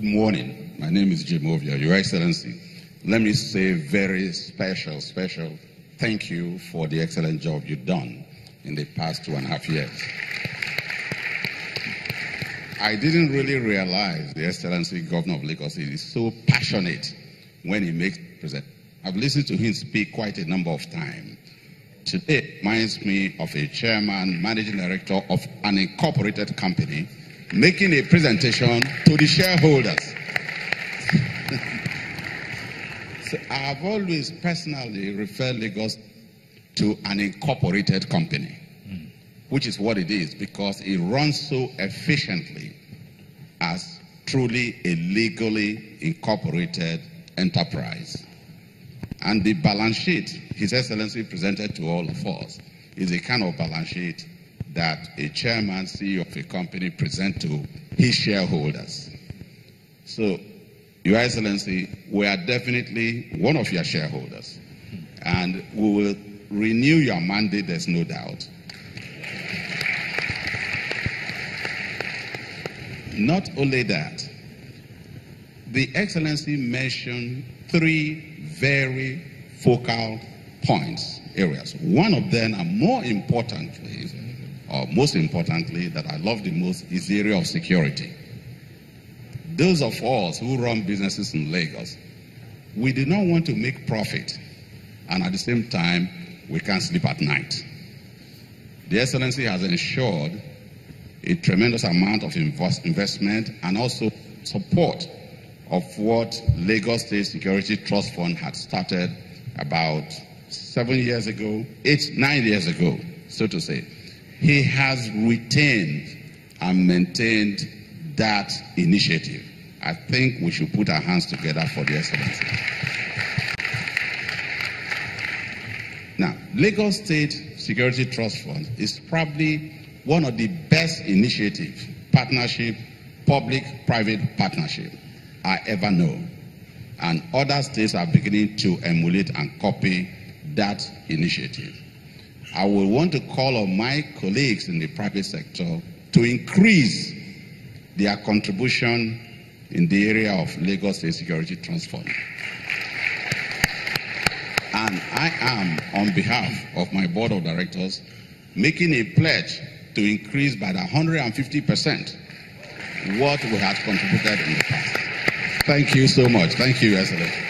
Good morning. My name is Jim Ovia, Your Excellency. Let me say very special, special thank you for the excellent job you've done in the past two and a half years. I didn't really realize the Excellency Governor of Lagos is so passionate when he makes present. I've listened to him speak quite a number of times. Today reminds me of a chairman, managing director of an incorporated company making a presentation to the shareholders. so I've always personally referred Lagos to an incorporated company, mm. which is what it is because it runs so efficiently as truly a legally incorporated enterprise. And the balance sheet His Excellency presented to all of us is a kind of balance sheet that a chairman, CEO of a company present to his shareholders. So, Your Excellency, we are definitely one of your shareholders, and we will renew your mandate, there's no doubt. Not only that, the Excellency mentioned three very focal points, areas. One of them, and more importantly, or most importantly, that I love the most, is the area of security. Those of us who run businesses in Lagos, we do not want to make profit, and at the same time, we can't sleep at night. The Excellency has ensured a tremendous amount of invest investment and also support of what Lagos State Security Trust Fund had started about seven years ago, eight, nine years ago, so to say. He has retained and maintained that initiative. I think we should put our hands together for the excellency. Now, Lagos State Security Trust Fund is probably one of the best initiatives, partnership, public-private partnership I ever know. And other states are beginning to emulate and copy that initiative. I will want to call on my colleagues in the private sector to increase their contribution in the area of Lagos State Security Trust Fund. And I am, on behalf of my board of directors, making a pledge to increase by the 150% what we had contributed in the past. Thank you so much. Thank you, Excellency.